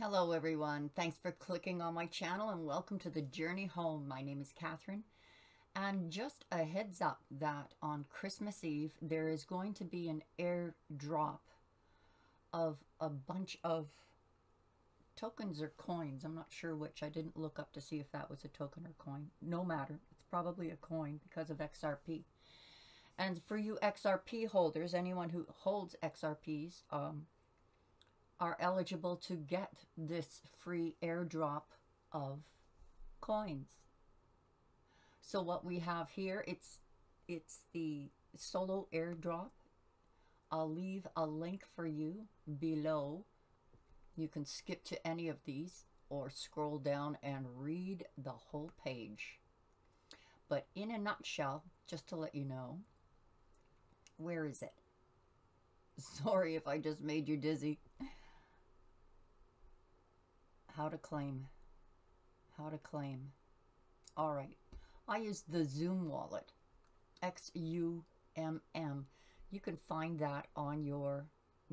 Hello everyone, thanks for clicking on my channel and welcome to the journey home. My name is Catherine and just a heads up that on Christmas Eve there is going to be an airdrop of a bunch of tokens or coins. I'm not sure which. I didn't look up to see if that was a token or coin. No matter. It's probably a coin because of XRP. And for you XRP holders, anyone who holds XRPs, um, are eligible to get this free airdrop of coins. So what we have here, it's it's the solo airdrop. I'll leave a link for you below. You can skip to any of these or scroll down and read the whole page. But in a nutshell, just to let you know, where is it? Sorry if I just made you dizzy. How to claim. How to claim. All right. I use the XUMM wallet. X-U-M-M. You can find that on your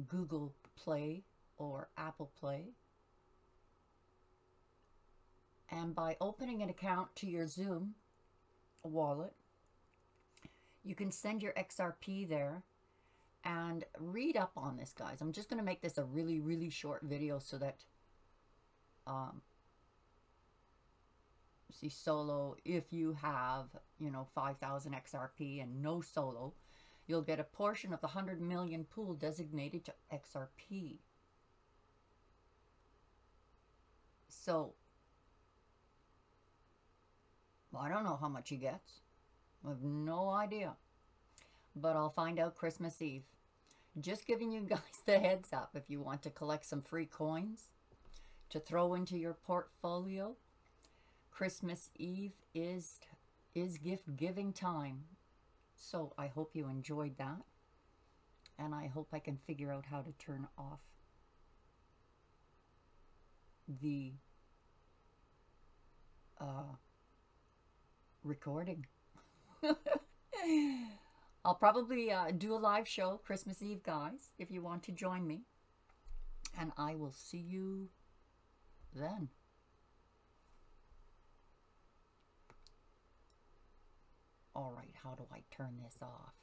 Google Play or Apple Play. And by opening an account to your XUMM wallet, you can send your XRP there and read up on this, guys. I'm just going to make this a really, really short video so that um, see solo if you have you know 5000 xrp and no solo you'll get a portion of the 100 million pool designated to xrp so i don't know how much he gets. I have no idea. But i'll find out christmas eve. Just giving you guys the heads up if you want to collect some free coins to throw into your portfolio. Christmas Eve is is gift giving time. So I hope you enjoyed that. And I hope I can figure out how to turn off the uh, recording. I'll probably uh, do a live show Christmas Eve, guys, if you want to join me. And I will see you then. All right, how do I turn this off?